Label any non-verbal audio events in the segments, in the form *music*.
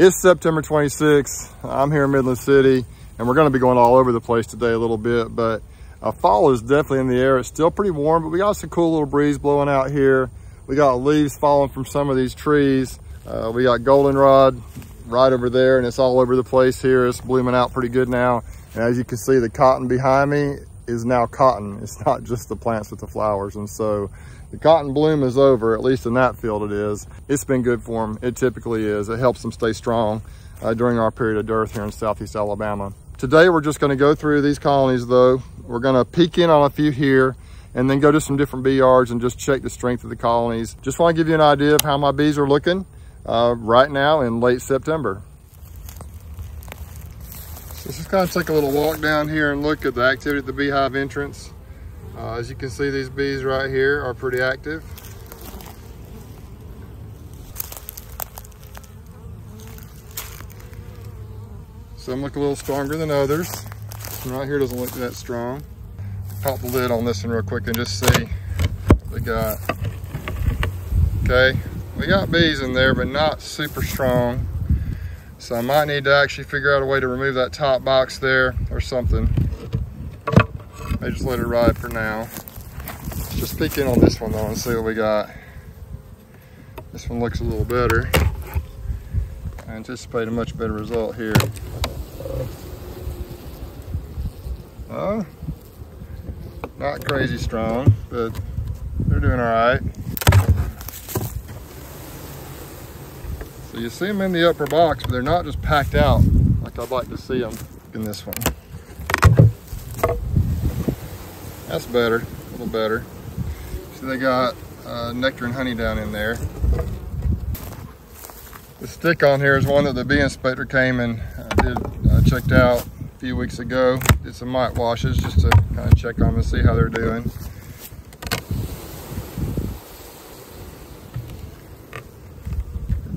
It's September 26th. I'm here in Midland City and we're gonna be going all over the place today a little bit, but uh, fall is definitely in the air. It's still pretty warm, but we got some cool little breeze blowing out here. We got leaves falling from some of these trees. Uh, we got goldenrod right over there and it's all over the place here. It's blooming out pretty good now. And as you can see, the cotton behind me is now cotton. It's not just the plants with the flowers. And so the cotton bloom is over, at least in that field it is. It's been good for them. It typically is. It helps them stay strong uh, during our period of dearth here in Southeast Alabama. Today, we're just gonna go through these colonies though. We're gonna peek in on a few here and then go to some different bee yards and just check the strength of the colonies. Just wanna give you an idea of how my bees are looking uh, right now in late September. So just kind of take a little walk down here and look at the activity at the beehive entrance. Uh, as you can see, these bees right here are pretty active. Some look a little stronger than others. This one right here doesn't look that strong. Pop the lid on this one real quick and just see what we got. Okay, we got bees in there, but not super strong. So I might need to actually figure out a way to remove that top box there or something. Just let it ride for now. Just peek in on this one though and see what we got. This one looks a little better. I anticipate a much better result here. Uh, not crazy strong, but they're doing all right. So you see them in the upper box, but they're not just packed out like I'd like to see them in this one. That's better, a little better. See they got uh, nectar and honey down in there. The stick on here is one that the bee inspector came and uh, did uh, checked out a few weeks ago. Did some mite washes just to kind of check on them and see how they're doing.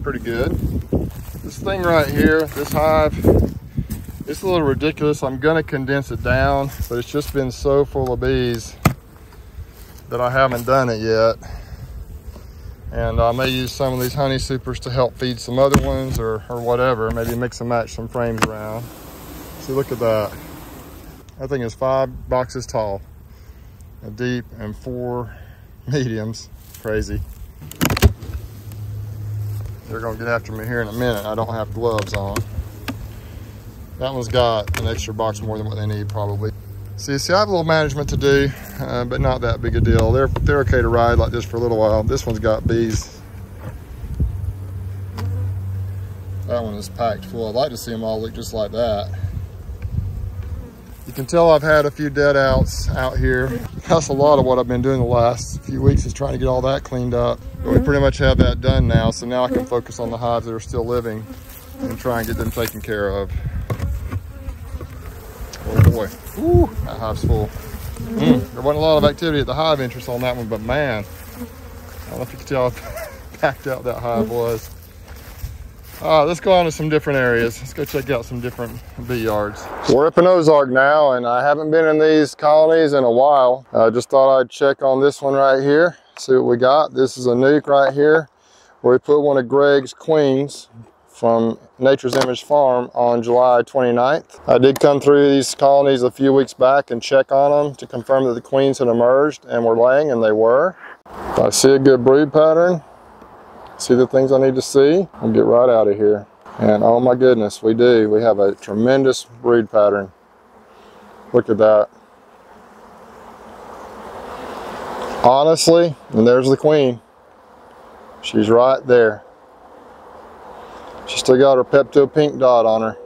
Pretty good. This thing right here, this hive, it's a little ridiculous. I'm gonna condense it down, but it's just been so full of bees that I haven't done it yet. And I may use some of these honey supers to help feed some other ones or, or whatever. Maybe mix and match some frames around. See, look at that. That thing is five boxes tall, a deep and four *laughs* mediums. Crazy. They're gonna get after me here in a minute. I don't have gloves on. That one's got an extra box more than what they need probably. See, see, I have a little management to do, uh, but not that big a deal. They're, they're okay to ride like this for a little while. This one's got bees. That one is packed full. I'd like to see them all look just like that. You can tell I've had a few dead outs out here. That's a lot of what I've been doing the last few weeks is trying to get all that cleaned up. But we pretty much have that done now, so now I can focus on the hives that are still living and try and get them taken care of. Boy, Ooh, that hive's full. Mm, there wasn't a lot of activity at the hive entrance on that one, but man, I don't know if you can tell how *laughs* packed out that hive was. All right, let's go on to some different areas. Let's go check out some different bee yards. We're up in Ozark now, and I haven't been in these colonies in a while. I just thought I'd check on this one right here, see what we got. This is a nuc right here, where we put one of Greg's queens from Nature's Image Farm on July 29th. I did come through these colonies a few weeks back and check on them to confirm that the queens had emerged and were laying, and they were. If I see a good brood pattern, see the things I need to see, I'll get right out of here. And oh my goodness, we do. We have a tremendous brood pattern. Look at that. Honestly, and there's the queen. She's right there. She still got her Pepto pink dot on her.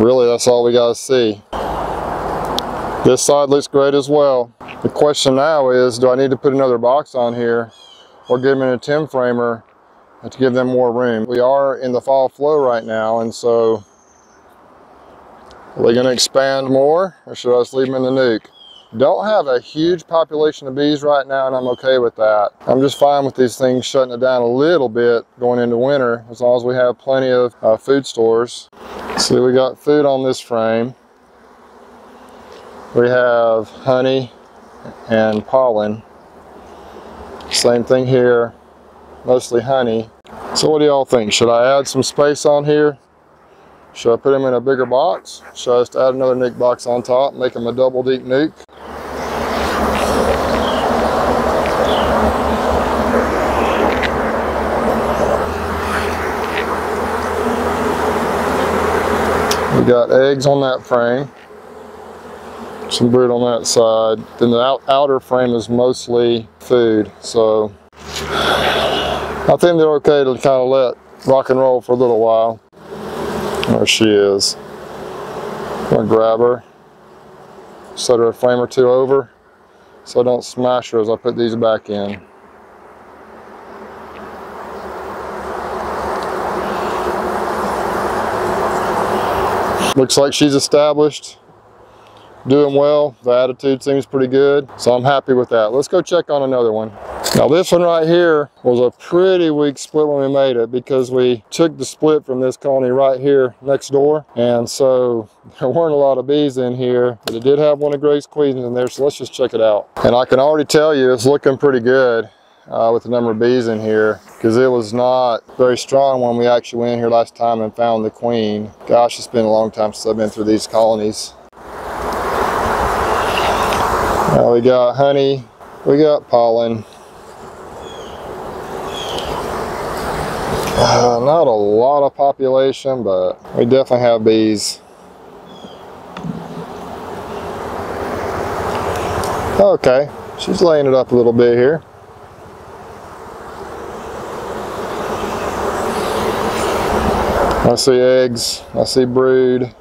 Really, that's all we got to see. This side looks great as well. The question now is, do I need to put another box on here or give them a ten framer to give them more room? We are in the fall flow right now, and so are they going to expand more or should I just leave them in the nuc? Don't have a huge population of bees right now and I'm okay with that. I'm just fine with these things shutting it down a little bit going into winter as long as we have plenty of uh, food stores. See, we got food on this frame. We have honey and pollen. Same thing here, mostly honey. So what do y'all think? Should I add some space on here? Should I put them in a bigger box? Should I just add another nuc box on top, make them a double deep nuc? Got eggs on that frame, some brood on that side. Then the out outer frame is mostly food, so I think they're okay to kind of let rock and roll for a little while. There she is. I'm gonna grab her, set her a frame or two over so I don't smash her as I put these back in. Looks like she's established doing well. The attitude seems pretty good, so I'm happy with that. Let's go check on another one. Now this one right here was a pretty weak split when we made it because we took the split from this colony right here next door. And so *laughs* there weren't a lot of bees in here, but it did have one of Greg's queens in there. So let's just check it out. And I can already tell you it's looking pretty good. Uh, with the number of bees in here because it was not very strong when we actually went in here last time and found the queen. Gosh, it's been a long time since I've been through these colonies. Now we got honey, we got pollen. Uh, not a lot of population, but we definitely have bees. Okay, she's laying it up a little bit here. I see eggs, I see brood.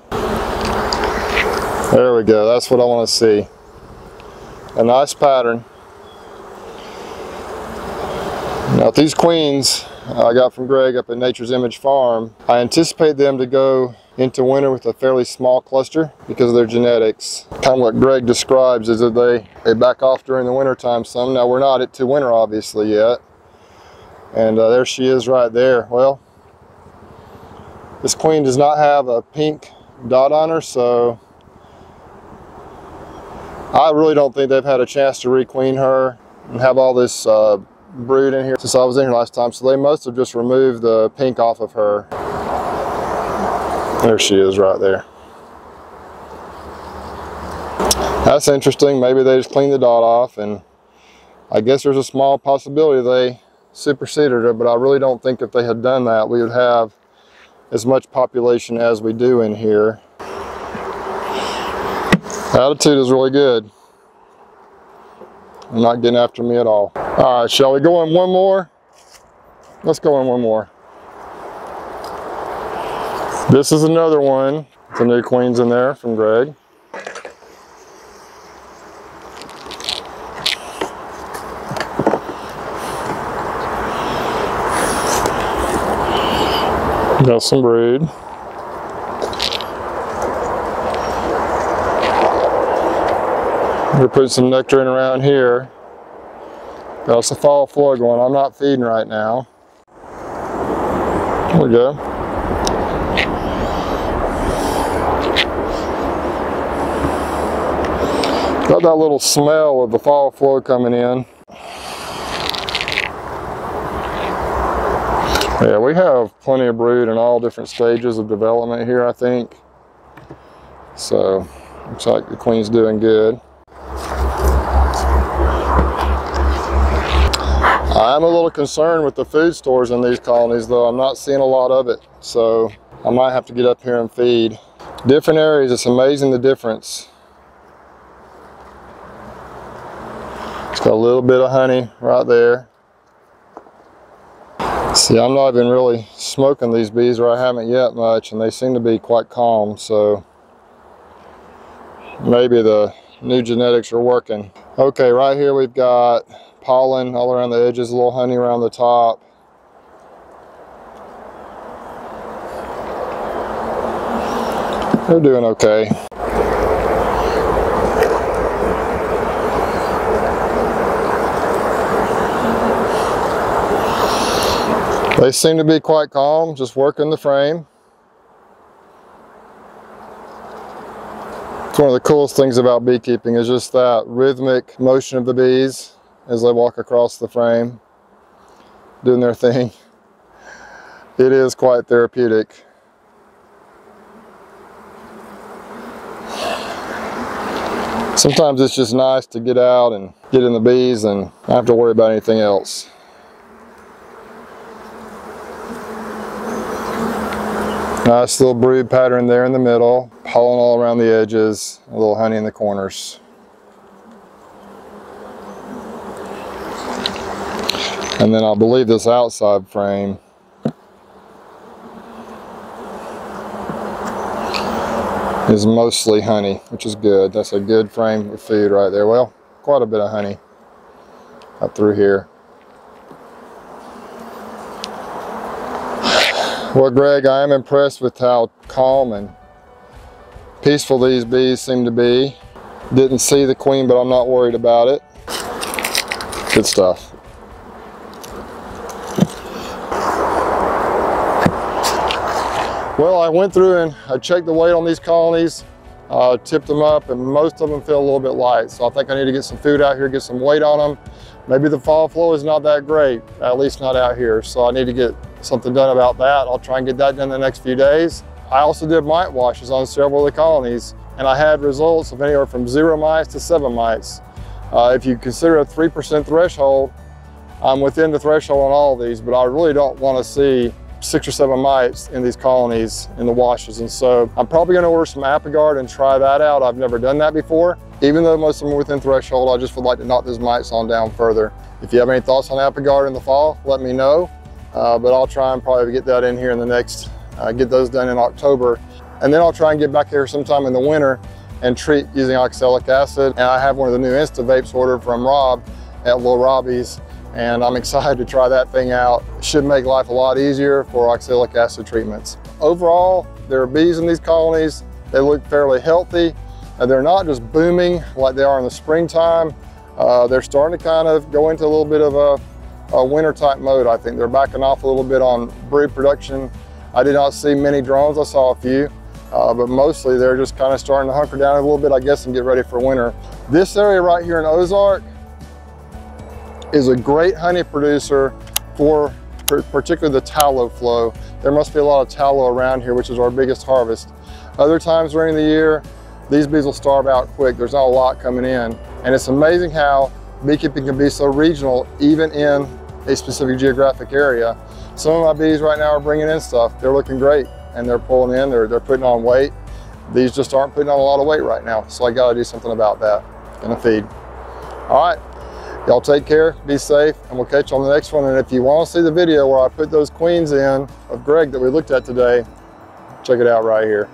There we go, that's what I want to see a nice pattern. Now these queens I got from Greg up at Nature's Image Farm, I anticipate them to go into winter with a fairly small cluster because of their genetics. Kind of what Greg describes is that they, they back off during the winter time some. Now we're not at to winter obviously yet. And uh, there she is right there. Well, this queen does not have a pink dot on her, so I really don't think they've had a chance to requeen her and have all this uh, brood in here since I was in here last time. So they must have just removed the pink off of her. There she is right there. That's interesting. Maybe they just cleaned the dot off and I guess there's a small possibility they superseded her, but I really don't think if they had done that, we would have as much population as we do in here. Attitude is really good. Not getting after me at all. All right, shall we go in one more? Let's go in one more. This is another one. The new queen's in there from Greg. Got some brood. We're putting some nectar in around here. That's the fall flow going. I'm not feeding right now. There we go. Got that little smell of the fall flow coming in. Yeah, we have plenty of brood in all different stages of development here, I think. So, looks like the queen's doing good. I'm a little concerned with the food stores in these colonies though. I'm not seeing a lot of it. So I might have to get up here and feed. Different areas, it's amazing the difference. It's got a little bit of honey right there. See, I'm not even really smoking these bees, or I haven't yet much, and they seem to be quite calm, so maybe the new genetics are working. Okay, right here we've got pollen all around the edges, a little honey around the top. They're doing okay. They seem to be quite calm, just working the frame. It's one of the coolest things about beekeeping is just that rhythmic motion of the bees as they walk across the frame doing their thing. *laughs* It is quite therapeutic. Sometimes it's just nice to get out and get in the bees and not have to worry about anything else. Uh, nice little brood pattern there in the middle, pollen all around the edges, a little honey in the corners. And then I believe this outside frame is mostly honey, which is good. That's a good frame of food right there. Well, quite a bit of honey up through here. Well, Greg, I am impressed with how calm and peaceful these bees seem to be. Didn't see the queen, but I'm not worried about it. Good stuff. Well, I went through and I checked the weight on these colonies, uh, tipped them up, and most of them feel a little bit light. So I think I need to get some food out here, get some weight on them. Maybe the fall flow is not that great, at least not out here. So I need to get something done about that. I'll try and get that done in the next few days. I also did mite washes on several of the colonies, and I had results of anywhere from zero mites to seven mites. Uh, if you consider a 3% threshold, I'm within the threshold on all of these, but I really don't want to see six or seven mites in these colonies in the washes. And so I'm probably gonna order some Apigard and try that out. I've never done that before. Even though most of them are within threshold, I just would like to knock those mites on down further. If you have any thoughts on Apigard in the fall, let me know. Uh, but I'll try and probably get that in here in the next, uh, get those done in October. And then I'll try and get back here sometime in the winter and treat using oxalic acid. And I have one of the new Insta Vapes ordered from Rob at LoRob Bees and I'm *laughs* excited to try that thing out. Should make life a lot easier for oxalic acid treatments. Overall, there are bees in these colonies. They look fairly healthy. And they're not just booming like they are in the springtime. Uh, they're starting to kind of go into a little bit of a, a winter type mode, I think. They're backing off a little bit on brood production. I did not see many drones, I saw a few. Uh, but mostly they're just kind of starting to hunker down a little bit, I guess, and get ready for winter. This area right here in Ozark, is a great honey producer for particularly the tallow flow. There must be a lot of tallow around here, which is our biggest harvest. Other times during the year, these bees will starve out quick. There's not a lot coming in. And it's amazing how beekeeping can be so regional, even in a specific geographic area. Some of my bees right now are bringing in stuff. They're looking great and they're pulling in, they're, they're putting on weight. These just aren't putting on a lot of weight right now. So I gotta do something about that the feed. All right, Y'all take care, be safe, and we'll catch you on the next one. And if you want to see the video where I put those queens in of Greg that we looked at today, check it out right here.